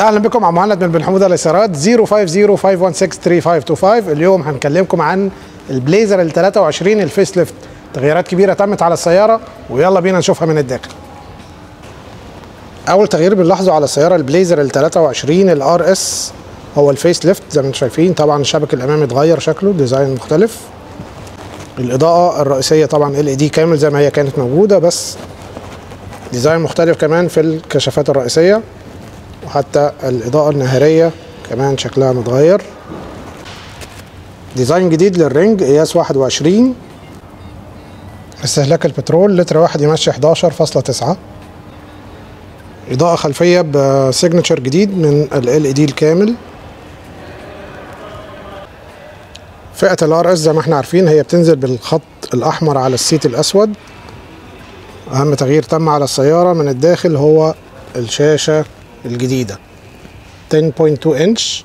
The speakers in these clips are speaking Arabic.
أهلا بكم مع مهند من بن حموده للسيارات 050-516-3525 اليوم هنكلمكم عن البليزر ال 23 ال face lift تغييرات كبيرة تمت على السيارة ويلا بينا نشوفها من الداخل. أول تغيير بنلاحظه على السيارة البليزر ال 23 ال RS. هو ال face lift زي ما أنتم شايفين. طبعا الشبك الإمامي اتغير شكله design مختلف. الإضاءة الرئيسية طبعا ال LED كامل زي ما هي كانت موجودة بس design مختلف كمان في الكشافات الرئيسية. وحتى الإضاءة النهارية كمان شكلها متغير. design جديد للرنج قياس 21 استهلاك البترول لتر واحد يمشي 11.9 إضاءة خلفية ب signature جديد من ال LED الكامل. فئة ال RS زي ما إحنا عارفين هي بتنزل بالخط الأحمر على ال seat الأسود. أهم تغيير تم على السيارة من الداخل هو الشاشة. الجديدة. 10.2 انش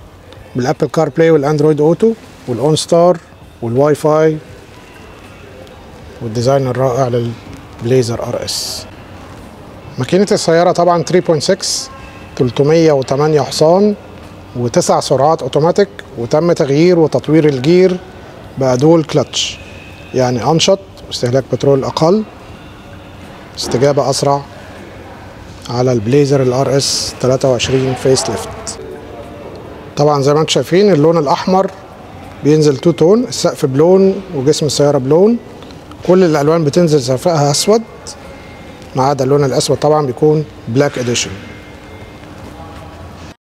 بال Apple CarPlay وال Android Auto وال OnStar وال Wi-Fi وال design الرائع للبليزر RS. ماكينة السيارة طبعا 3.6 308 حصان وتسع سرعات أوتوماتيك وتم تغيير وتطوير ال gear بقى dual clutch يعني أنشط واستهلاك بترول أقل استجابة أسرع على البليزر ال RS 23 face lift طبعا زي ما أنتم شايفين اللون الأحمر بينزل two tone السقف بلون وجسم السيارة بلون. كل الألوان بتنزل سقفها أسود ما عدا اللون الأسود طبعا بيكون black edition